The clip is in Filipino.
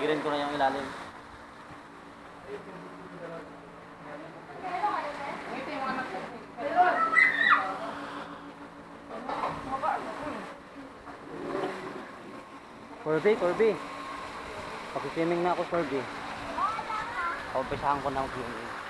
Tigirin ko na yung ilalim. Corby, Corby. Pag-swimming na ako, Corby. Paumpisahan ko na mag-swimming.